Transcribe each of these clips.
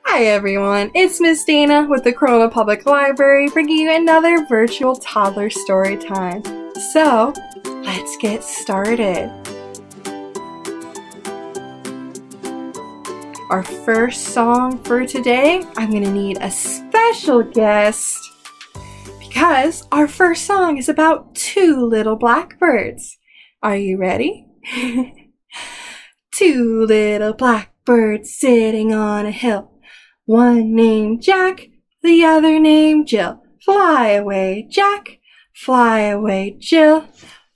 Hi everyone, it's Miss Dana with the Corona Public Library bringing you another virtual toddler story time. So, let's get started. Our first song for today, I'm going to need a special guest because our first song is about two little blackbirds. Are you ready? two little blackbirds sitting on a hill. One named Jack, the other named Jill. Fly away, Jack, fly away, Jill.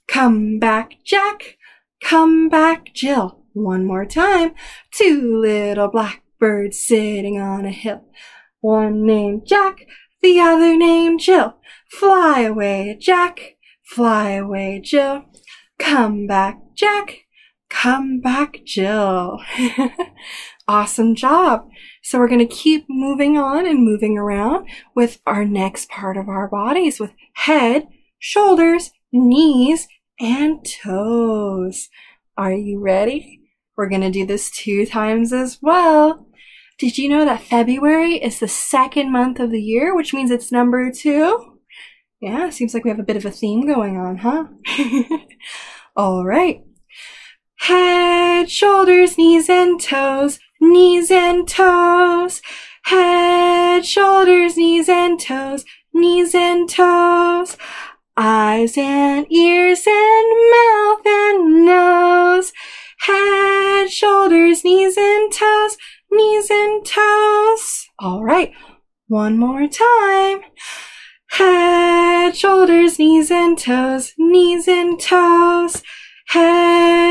Come back, Jack, come back, Jill. One more time. Two little blackbirds sitting on a hill. One named Jack, the other named Jill. Fly away, Jack, fly away, Jill. Come back, Jack, come back, Jill. awesome job. So we're going to keep moving on and moving around with our next part of our bodies with head, shoulders, knees, and toes. Are you ready? We're going to do this two times as well. Did you know that February is the second month of the year, which means it's number two? Yeah, seems like we have a bit of a theme going on, huh? All right. Head, shoulders, knees, and toes knees and toes, head, shoulders, knees and toes, knees and toes, eyes and ears and mouth and nose, head, shoulders, knees and toes, knees and toes. All right, one more time. Head, shoulders, knees and toes, knees and toes, head,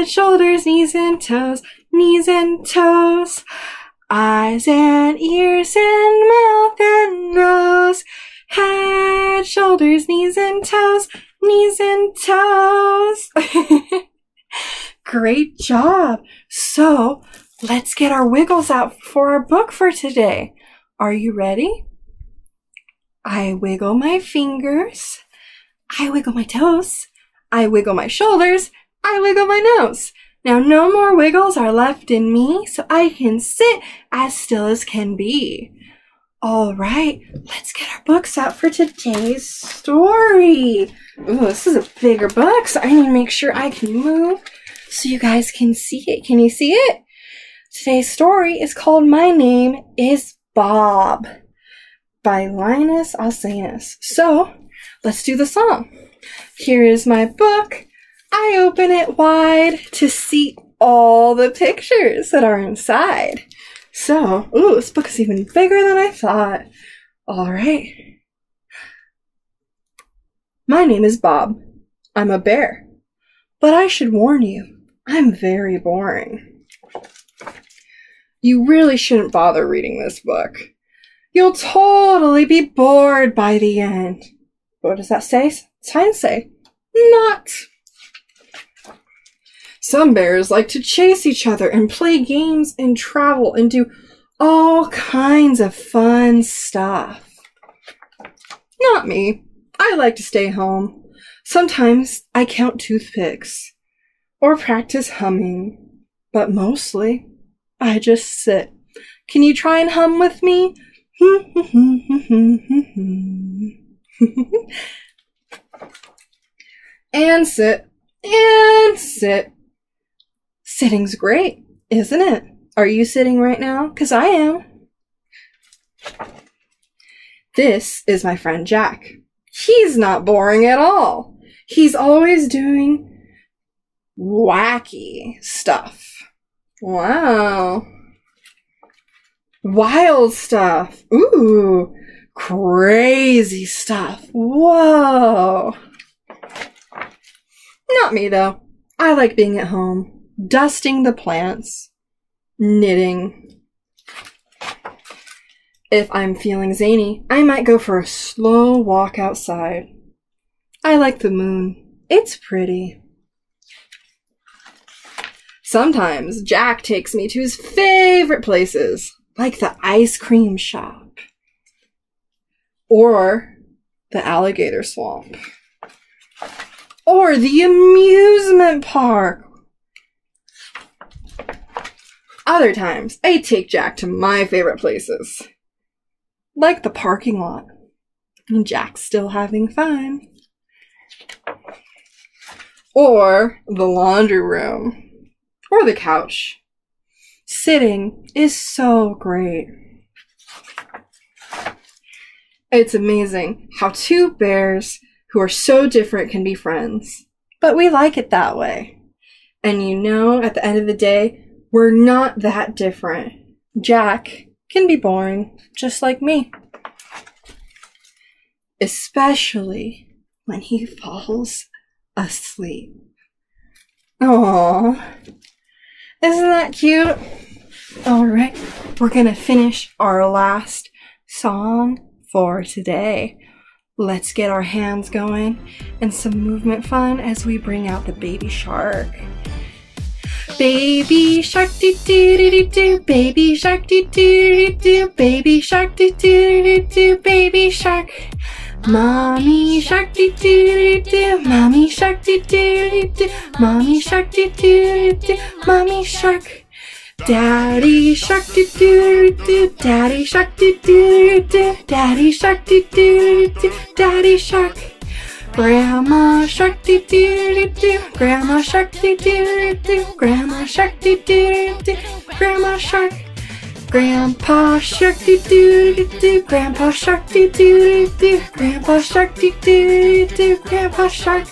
shoulders, knees and toes, knees and toes, eyes and ears and mouth and nose, head, shoulders, knees and toes, knees and toes. Great job. So let's get our wiggles out for our book for today. Are you ready? I wiggle my fingers. I wiggle my toes. I wiggle my shoulders. I wiggle my nose. Now no more wiggles are left in me, so I can sit as still as can be. All right, let's get our books out for today's story. Ooh, this is a bigger book, so I need to make sure I can move so you guys can see it. Can you see it? Today's story is called My Name is Bob by Linas Alsenas. So, let's do the song. Here is my book. Open it wide to see all the pictures that are inside. So, ooh, this book is even bigger than I thought. All right. My name is Bob. I'm a bear. But I should warn you, I'm very boring. You really shouldn't bother reading this book. You'll totally be bored by the end. What does that say? Signs say, not. Some bears like to chase each other and play games and travel and do all kinds of fun stuff. Not me. I like to stay home. Sometimes I count toothpicks or practice humming, but mostly I just sit. Can you try and hum with me? and sit and sit Sitting's great, isn't it? Are you sitting right now? Because I am. This is my friend Jack. He's not boring at all. He's always doing wacky stuff. Wow. Wild stuff. Ooh, crazy stuff. Whoa. Not me though. I like being at home dusting the plants, knitting. If I'm feeling zany, I might go for a slow walk outside. I like the moon. It's pretty. Sometimes Jack takes me to his favorite places, like the ice cream shop or the alligator swamp or the amusement park Other times, I take Jack to my favorite places, like the parking lot. And Jack's still having fun. Or the laundry room. Or the couch. Sitting is so great. It's amazing how two bears who are so different can be friends. But we like it that way. And you know, at the end of the day, we're not that different. Jack can be boring, just like me. Especially when he falls asleep. Aww. Isn't that cute? Alright, we're gonna finish our last song for today. Let's get our hands going and some movement fun as we bring out the baby shark. Baby shark doo doo doo doo baby shark doo doo doo doo, baby shark doo doo doo doo, baby shark. Mommy shark doo doo doo doo, mommy shark doo doo doo doo, mommy shark doo doo doo doo, mommy shark. Daddy shark doo doo doo, daddy shark doo doo doo, daddy shark doo doo doo, daddy shark. Grandma shark doo doo doo, grandma shark doo doo doo, grandma shark doo doo doo, grandma shark. Grandpa shark doo doo doo, grandpa shark doo doo doo, grandpa shark doo doo doo, grandpa shark.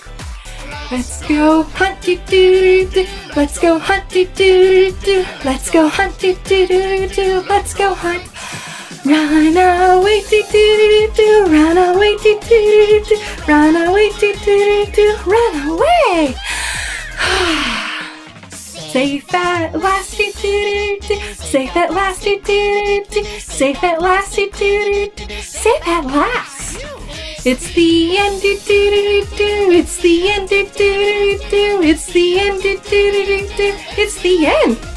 Let's go hunt doo doo doo, let's go hunt doo doo doo, let's go hunt doo doo doo, let's go hunt. Run away doo doo doo, run away doo doo doo, run away doo doo, run away. Safe at last, doo doo doo, safe at last, doo doo doo, safe at last, doo doo doo, safe at last. It's the end, doo doo doo doo, it's the end, doo doo doo doo, it's the end, doo doo doo doo, it's the end.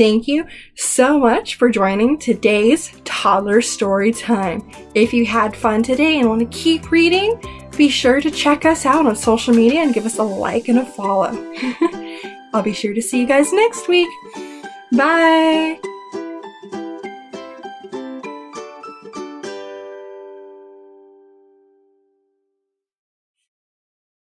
Thank you so much for joining today's toddler story time. If you had fun today and want to keep reading, be sure to check us out on social media and give us a like and a follow. I'll be sure to see you guys next week. Bye!